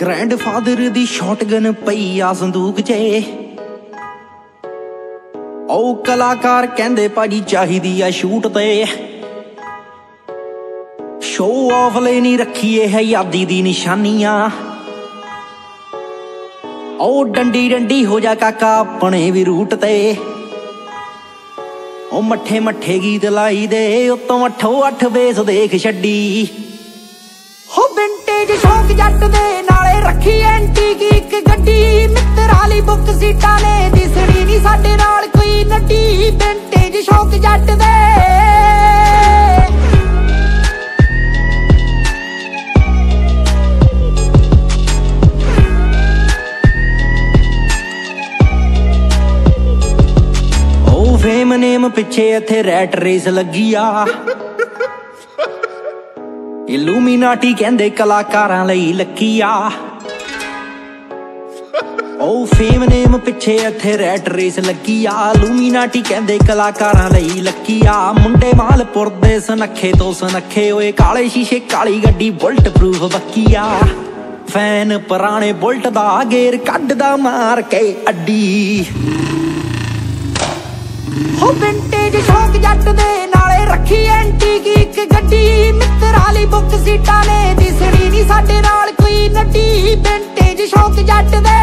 Grandfather ਦੀ shotgun ਪਈ ਆ ਸੰਦੂਕ 'ਚ ਉਹ ਕਲਾਕਾਰ ਕਹਿੰਦੇ ਭਾਜੀ ਚਾਹੀਦੀ ਆ ਸ਼ੂਟ ਤੇ। ਸ਼ੋ ਆਫ ਲਈ ਨਹੀਂ ਰੱਖੀ ਇਹ ਯਾਦੀ ਦੀ ਨਿਸ਼ਾਨੀਆਂ। ਉਹ ਡੰਡੀ ਡੰਡੀ ਹੋ ਜਾ ਕਾਕਾ ਆਪਣੇ ਵੀ ਰੂਟ ਤੇ। ਉਹ ਮੱਠੇ ਮੱਠੇ ਗੀਤ ਲਾਈ ਦੇ, ਉਤੋਂ ਅੱਠੋ ਅੱਠ ਵੇਸ ਦੇਖ ਛੱਡੀ। ਹੋ ਵਿੰਟੇਜ ਸ਼ੌਕ ਜੱਟ ਦੇ ਰੱਖੀ ਐਂਟੀਕ ਇੱਕ ਗੱਡੀ। ਮਿੱਤਰਾਂ ਲਈ ਬੁੱਕ ਸੀਟਾਂ ਨੇ ਦਿਸਣੀ ਨਹੀਂ ਸਾਡੇ ਨਾਲ ਕੋਈ ਨੱਡੀ ਵਿੰਟੇਜ ਸ਼ੌਕ ਜੱਟ ਦੇ। ਫੇਮ ਨੇਮ ਪਿੱਛੇ ਇੱਥੇ ਰੈਟ ਰੇਸ ਲੱਗੀ ਆ। ਇਲੂਮੀਨਾਟੀ ਕਹਿੰਦੇ ਕਲਾਕਾਰਾਂ ਲਈ ਲੱਕੀ ਆ। ਉਹ ਫੇਮ ਨੇਮ ਪਿੱਛੇ ਇੱਥੇ ਰੈਟ ਰੇਸ ਲੱਗੀ ਆ। ਲੂਮੀਨਾਟੀ ਕਹਿੰਦੇ ਕਲਾਕਾਰਾਂ ਲਈ ਲੱਕੀ ਆ। ਮੁੰਡੇ ਮਾਲਪੁਰ ਦੇ ਸਨੱਖੇ ਤੋਂ ਸਨੱਖੇ ਓਏ ਕਾਲੇ ਸ਼ੀਸ਼ੇ, ਕਾਲੀ ਗੱਡੀ, ਬੁਲਟ ਪ੍ਰੂਫ ਬੱਕੀ ਆ। ਫੈਨ ਪੁਰਾਣੇ ਬੁਲਟ ਦਾ ਗੇਰ ਕੱਢਦਾ ਮਾਰ ਕੇ ਅੱਡੀ। ਹੋ ਵਿੰਟੇਜ ਸ਼ੌਕ ਜੱਟ ਦੇ ਨਾਲੇ ਰੱਖੀ ਐਂਟੀਕ ਇੱਕ ਗੱਡੀ। ਮਿੱਤਰਾਂ ਲਈ ਬੁੱਕ ਸੀਟਾਂ ਨੇ ਦਿਸਣੀ ਨਹੀਂ ਸਾਡੇ ਨਾਲ ਕੋਈ ਨੱਡੀ ਵਿੰਟੇਜ ਸ਼ੌਕ ਜੱਟ ਦੇ